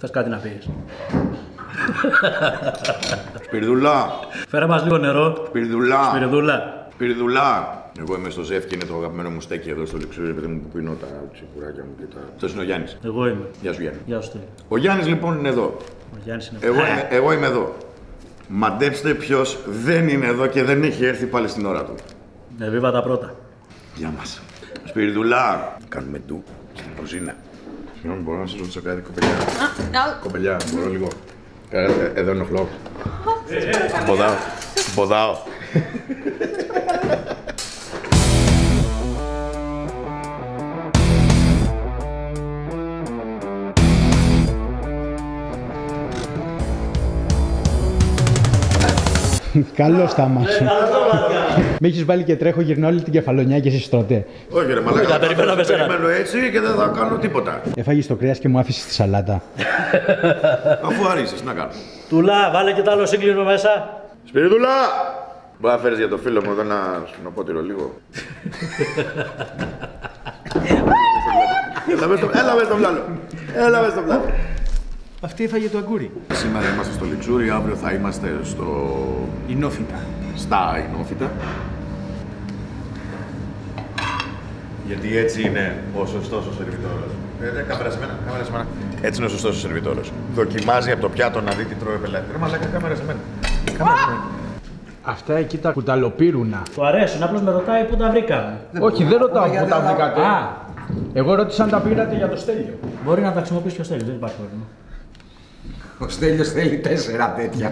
Θες κάτι να πεις; Σπυρδουλά. Φέρε μας λίγο νερό. Σπυρδουλά. Σπυριδούλα. Σπυρδουλά. Εγώ είμαι στο Ζεφ και είναι το αγαπημένο μου στέκι εδώ στο Λεξούρι, επειδή μου που πίνω τα τσιπουράκια μου και τα. Αυτό είναι ο Γιάννης. Εγώ είμαι. Γεια σου Γιάννη. Γεια σου Στέλιο. Ο Γιάννης λοιπόν είναι εδώ. Ο Γιάννης είναι Εγώ, είμαι, εγώ είμαι εδώ. Μαντέψτε ποιος δεν είναι εδώ και δεν έχει έρθει πάλι στην ώρα του. Ναι, βίβα τα πρώτα. Γεια μας. Σπυριδουλά. Κάνουμε ντου στην κουζίνα. Συγγνώμη, μπορώ να σας ρωτήσω κάτι, κοπελιά. Κοπελιά, μπορώ λίγο. Ε, ε, Εδώ ενοχλώ. Ποδάω. Ποδάω. Καλό στάμα σου. Με έχεις βάλει και τρέχω, γυρνάω όλη την κεφαλονιά και εσύ τρώτε. Όχι ρε μαλάκα, Τα περιμέναμε θα εσένα. περιμένω έτσι και δεν θα κάνω τίποτα. Έφαγες το κρέας και μου άφησες τη σαλάτα. Αφού αρέσει, τι να κάνω. Τουλά, βάλε και το άλλο σύγκλινο μέσα. Σπυριδουλά! Μπορεί να φέρεις για το φίλο μου εδώ ένα σκηνοπότηρο λίγο. Έλα μες στο- Έλα μες στο πλάνο. Έλα μες στο πλάνο. Αυτή έφαγε το αγκούρι. Σήμερα είμαστε στο Λιξούρι, αύριο θα είμαστε στο... Ινόφυτα. στα Ινόφυτα. Γιατί έτσι είναι ο σωστός ο σερβιτόρος. Ε, κάμερα σε μένα, κάμερα σε μένα. Έτσι είναι ο σωστός ο σερβιτόρος. Δοκιμάζει από το πιάτο να δει τι τρώει ο πελάτης. Ρε μαλάκα, κάμερα σε μένα. Κάμερα σε μένα. Αυτά εκεί τα κουταλοπύρουνα. Του αρέσουν, απλώς με ρωτάει πού τα βρήκαμε. Όχι, δεν ρωτάω που τα βρήκατε. Α, Εγώ ρώτησα αν τα πήρατε για το στέλιο. μπορεί να τα χρησιμοποιήσει και ο Στέλιος, δεν υπάρχει πρόβλημα. Ο Στέλιος θέλει τέσσερα τέτοια.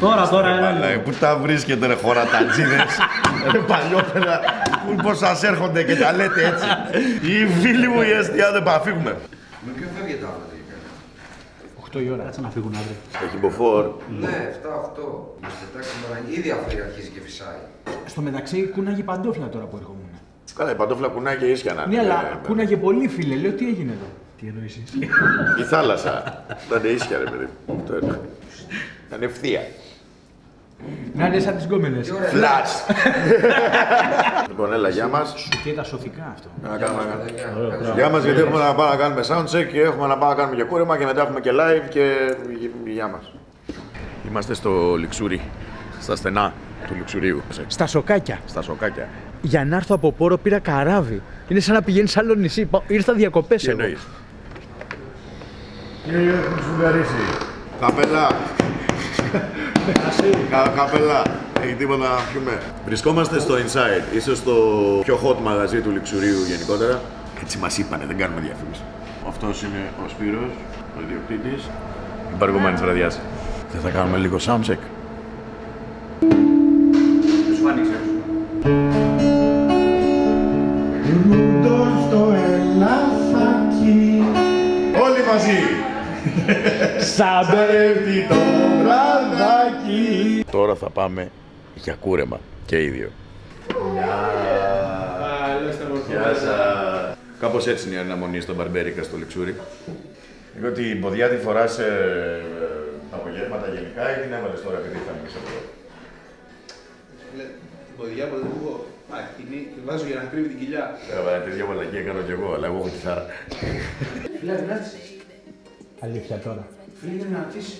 Τώρα, τώρα, Ρε ένα μαλάκα, λίγο. Πού τα βρίσκετε ρε χωρατατζίδες, ρε παλιόπαιδα, πού πώς σας έρχονται και τα λέτε έτσι; Οι φίλοι μου οι αστεία δεν πάνε, φύγουμε. Με ποιο φεύγει τα άλλα τελικά. 8 η ώρα. Κάτσε να φύγουν αύριο. Έχει μποφόρ. Ναι, 7-8. Μας πετάξουμε τώρα. Ήδη αυτό αρχίζει και φυσάει. Στο μεταξύ κούναγε παντόφλα τώρα που έρχομουν. Καλά, η παντόφλα κουνάει και ίσια να είναι. Ναι, αλλά Ε, κούναγε πολύ φίλε. Λέω τι έγινε εδώ; Τι εννοείς Η θάλασσα. Θα είναι ίσια, ρε παιδί. μου. Το ένα. Θα είναι ευθεία. Να είναι σαν τις γκόμενες. Φλατς. Λοιπόν, έλα, γεια μας. Και τα σωθικά αυτό. Να κάνουμε ένα- Γεια μας, γιατί έχουμε να πάμε να κάνουμε soundcheck και έχουμε να πάμε να κάνουμε και κούρεμα και μετά έχουμε και live και γεια μας. Είμαστε στο Λιξούρι, στα στενά του Λιξουρίου, Στα σοκάκια. στα σοκάκια. Για να έρθω από πόρο πήρα καράβι. Είναι σαν να πηγαίνεις σε άλλο νησί. Πα- Ήρθα διακοπές Τι εγώ. εννοείς; Τι έχουν σφουγγαρίσει. Καπέλα. Κα, καπέλα. Έχει τίποτα να πιούμε. Βρισκόμαστε στο Inside, ίσως το πιο hot μαγαζί του Λιξουρίου γενικότερα. Έτσι μας είπανε, δεν κάνουμε διαφήμιση. Αυτός είναι ο Σπύρος, ο ιδιοκτήτης. Η παρηγομένης βραδιάς. Δεν θα κάνουμε λίγο soundcheck. Όλοι μαζί! Σαν πέφτει το βραδάκι. Τώρα θα πάμε για κούρεμα και οι δύο. Γεια σας. Κάπως έτσι είναι η αναμονή στο Μπαρμπέρικα στο Λεξούρι. Εγώ την ποδιά τη φοράς σε τα απογεύματα γενικά ή την έβαλες τώρα επειδή θα μιλήσω εδώ; Την ποδιά μου δεν έχω. Α, την, την βάζω για να κρύβει την κοιλιά. Έβαλα την ίδια μαλακία κάνω κι εγώ, αλλά εγώ έχω κιθάρα. Φίλε, δυνάτησε. Αλήθεια τώρα. Φίλε, δυνάτησε.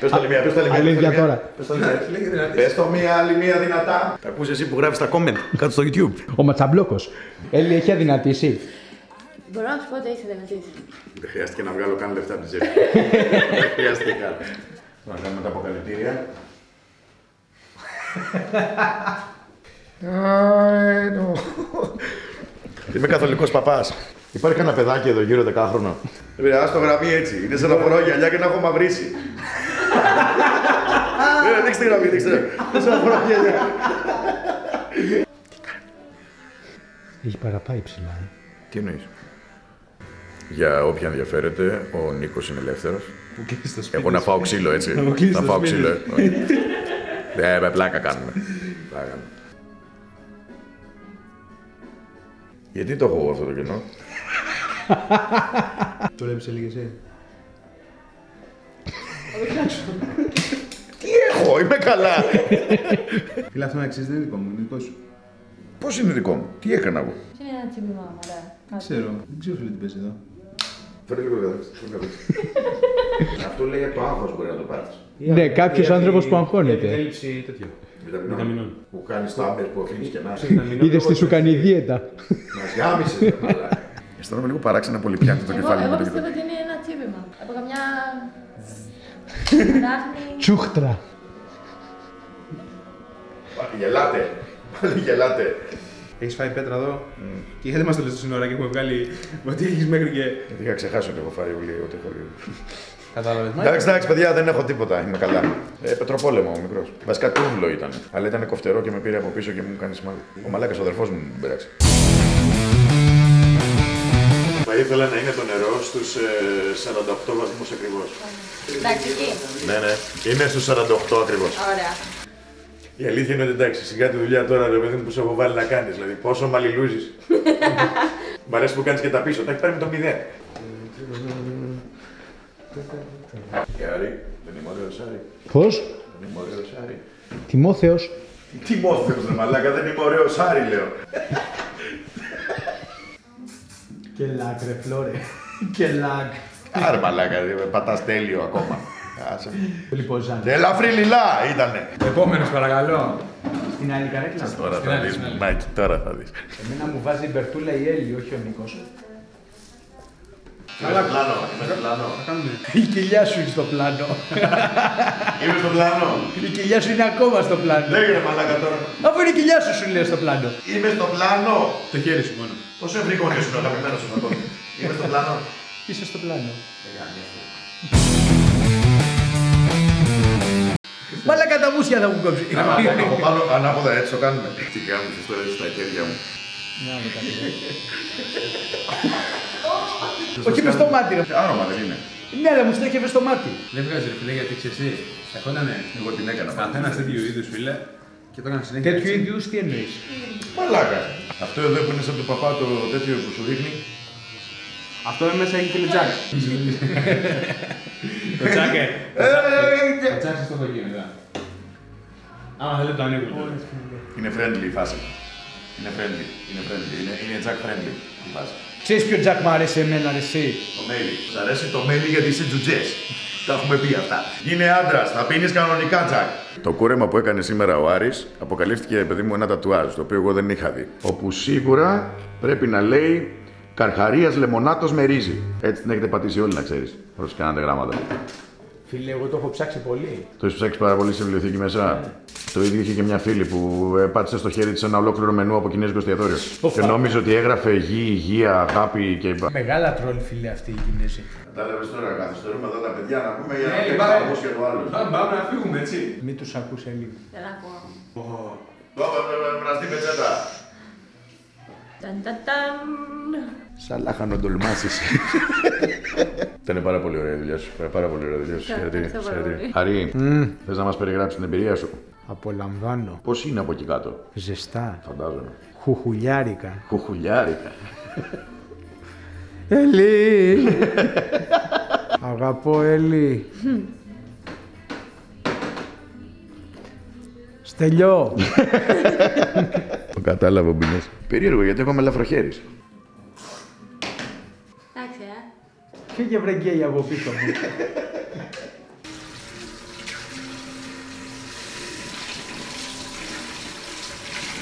Πες το άλλη μία, πες το άλλη μία. Αλήθεια πες το άλλη μία. τώρα. Πες το άλλη μία. Φίλε, δυνάτησε. Πες το μία, άλλη μία δυνατά. Τα ακούς εσύ που γράφεις τα comment κάτω στο YouTube. Ο Ματσαμπλόκος. Έλλη έχει αδυνατήσει; Μπορώ να σου πω ότι έχεις δυνατήσει. Δεν χρειάστηκε να βγάλω καν λεφτά από την τσέπη. Δεν χρειάστηκε καν. Να κάνουμε τα αποκαλυπτήρια. Είμαι καθολικός παπάς. Υπάρχει ένα παιδάκι εδώ γύρω δεκάχρονο; Ρε, ας το γραμμή έτσι. Είναι σαν να φοράω γυαλιά και να έχω μαυρίσει. Ε, δείξτε τη γραμμή, δείξτε. Είναι σαν να φοράω γυαλιά. Έχει παραπάει ψηλά. ε. Τι εννοείς; Για όποια ενδιαφέρεται, ο Νίκος είναι ελεύθερος. Εγώ να φάω ξύλο, έτσι. Θα φάω ξύλο. ε. Ε, με πλάκα κάνουμε. Πλάκα κάνουμε. Γιατί το έχω εγώ αυτό το κενό; Το λέψε λίγο εσύ. Τι έχω, είμαι καλά. Φίλε, αυτό να ξέρεις δεν είναι δικό μου, είναι δικό σου. Πώς είναι δικό μου, τι έκανα εγώ; Είναι ένα τσιμπήμα, μωρά. Ξέρω. Δεν ξέρω φίλε τι παίζει εδώ. Φέρε λίγο κατάξυση. Αυτό λέει για το άγχος μπορεί να το πάρεις. Ναι, κάποιος άνθρωπος που αγχώνεται. Έλλειψη τέτοιο. Βιταμινών. Που κάνεις τάμπες που αφήνεις και να Είδες τι σου κάνει η δίαιτα. Μας γάμισες ρε μαλάκα. Αισθάνομαι λίγο παράξενα πολύ πιάνει το Εγώ, κεφάλι μου εγώ με το πιστεύω κεφάλι. ότι είναι ένα τσίπημα. Από καμιά. Ράχνη. Τσούχτρα. Πάλι γελάτε. Πάλι γελάτε. Έχεις φάει πέτρα εδώ; Και γιατί μας το λες τόση ώρα και έχουμε βγάλει ότι έχεις μέχρι και. Γιατί είχα ξεχάσει ότι έχω φάει όλοι ό,τι έχω δει. Κατάλαβε. Εντάξει, εντάξει, παιδιά, δεν έχω τίποτα. Είμαι καλά. Ε, πετροπόλεμο ο μικρός. Βασικά τούβλο ήταν. Αλλά ήταν κοφτερό και με πήρε από πίσω και μου κάνει σημάδι. Ο μαλάκας ο αδερφός μου μου πέραξε. Θα ήθελα να είναι το νερό στους 48 βαθμούς ακριβώς. Εντάξει, εκεί. Ναι, ναι. Είναι στους 48 ακριβώς. Ωραία. Η αλήθεια είναι ότι εντάξει, σιγά τη δουλειά τώρα ρε παιδί μου που σε έχω βάλει να κάνεις. Δηλαδή, πόσο μαλλιλούζεις. Μ' αρέσει που κάνεις και τα πίσω. Τα έχει πάρει με το 0. Και Άρη, δεν είμαι ωραίος Άρη. Πώς; Δεν είμαι ωραίος Άρη. Τιμόθεος. Τι μόθεος ρε μαλάκα, δεν είμαι ωραίος Άρη λέω. Και λάκ, ρε φλόρε. Και λάκ. Άρε μαλάκα, πατάς τέλειο ακόμα. Άσε. Λοιπόν, Ζαν. Ελαφρύ λιλά ήτανε. Επόμενος παρακαλώ. Στην άλλη καρέκλα. Τώρα θα δεις, Μάκη, τώρα θα δεις. Εμένα μου βάζει η Μπερτούλα η Έλλη, όχι ο Νίκος. Είμαι στο πλάνο, είμαι στο πλάνο. Η κοιλιά σου είναι στο πλάνο. Είμαι στο πλάνο. Η κοιλιά σου είναι ακόμα στο πλάνο. Λέγε μαλάκα τώρα. Αφού είναι η κοιλιά σου, σου λέω στο πλάνο. Είμαι στο πλάνο. Το χέρι σου μόνο. Πόσο ευρικό είναι ο αγαπημένος σου αυτό. Είμαι στο πλάνο. Είσαι στο πλάνο. Μαλάκα τα μουσια θα μου κόψει. Από πάνω ανάποδα έτσι το κάνουμε. Τις κάνουμε τώρα έτσι στα χέρια μου. Όχι με στο μάτι, ρε. Άρωμα δεν είναι. Ναι, αλλά μου στέκευε στο μάτι. Δεν βγάζει ρε φίλε γιατί ξέρεις τι. Ερχότανε Εγώ την έκανα. καθένας τέτοιου είδους φίλε και το έκανε συνέχεια. Τέτοιου έτσι. είδους τι εννοείς; Μαλάκα. Αυτό εδώ που είναι σαν του παπά το τέτοιο που σου δείχνει. Αυτό είναι μέσα έχει φίλε τζακ. Το τζακ, ε. Το τζακ στο δοκίμιο μετά. Άμα θέλετε το ανοίγω. Είναι friendly η φάση. Είναι friendly. Είναι friendly. Είναι, είναι jack friendly η φάση. Ξέρεις ποιο τζακ μου αρέσει εμένα, ρε, εσύ; Το μέλι. Σ' αρέσει το μέλι γιατί είσαι τζουτζές. Τα έχουμε πει αυτά. Είναι άντρα, θα πίνεις κανονικά τζακ. Το κούρεμα που έκανε σήμερα ο Άρης αποκαλύφθηκε, παιδί μου, ένα τατουάζ το οποίο εγώ δεν είχα δει. Όπου σίγουρα πρέπει να λέει Καρχαρίας λεμονάτος με ρύζι. Έτσι την έχετε πατήσει όλοι να ξέρεις. Όσοι κάνατε γράμματα. Φίλε, εγώ το έχω ψάξει πολύ. Το έχεις ψάξει πάρα πολύ στη βιβλιοθήκη μέσα. Το ίδιο είχε και μια φίλη που ε, πάτησε στο χέρι της ένα ολόκληρο μενού από κινέζικο εστιατόριο. και νόμιζε ότι έγραφε γη, υγεία, αγάπη και. Μεγάλα τρόλ, φίλε, αυτή η Κινέζη. Κατάλαβες τώρα, καθυστερούμε εδώ τα παιδιά να πούμε για Ε, να παίξει πάμε. το και το άλλος. Πάμε να φύγουμε έτσι. Μην τους ακούσε λίγο. Δεν ακούω. Πάμε να βραστεί πετσέτα. Ταν, ταν, ταν. Σαν λάχανο ντολμάσει. Ήταν πάρα πολύ ωραία η δουλειά σου. Πάρα πολύ ωραία η δουλειά σου. Ευχαριστώ Συγχαρητήρια. πάρα πολύ. Χαρή, θες να μας περιγράψεις την εμπειρία σου; Απολαμβάνω. Πώς είναι από εκεί κάτω, Ζεστά. φαντάζομαι. Χουχουλιάρικα. Χουχουλιάρικα. Ελί! Αγαπώ Ελί. Στελιό. Το κατάλαβα που είναι. Περίεργο γιατί έχω μελαφροχέρι. Φύγε βρε γκέι από πίσω μου.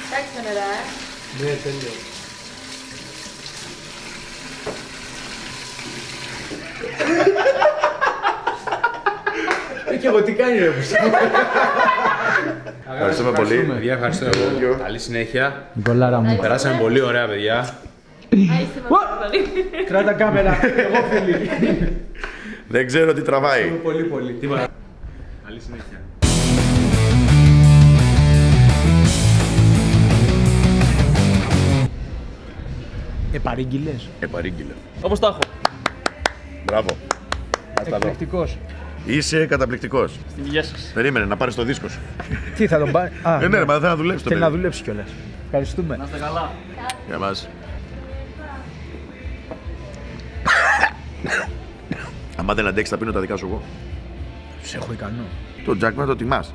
Εντάξει το νερό, ε. Ναι, τέλειο. Ε, και εγώ τι κάνει ρε πουστά. Ευχαριστούμε πολύ. Παιδιά, ευχαριστώ εγώ. Καλή συνέχεια. Νικολάρα μου. Περάσαμε πολύ ωραία, παιδιά. Α, είστε πάρα πολύ. Κράτα κάμερα. Εγώ φίλοι. Δεν ξέρω τι τραβάει. Πολύ πολύ. Τίποτα. Καλή συνέχεια. Επαρήγγειλες. Επαρήγγειλες. Όπως τα έχω. Μπράβο. Asta εδώ. Εκπληκτικός. Είσαι καταπληκτικός. Στην υγεία σας. Περίμενε να πάρεις το δίσκο σου. Τι θα τον πάρει. Α, Ε, ναι, ρε, μα δεν θα δουλέψεις το Θέλει να παιδί. δουλέψει κιόλας. Ευχαριστούμε. Να είστε καλά. Για μας. Αν δεν αντέξει, θα πίνω τα δικά σου εγώ. Σε έχω ικανό. Το Jack να το τιμάς.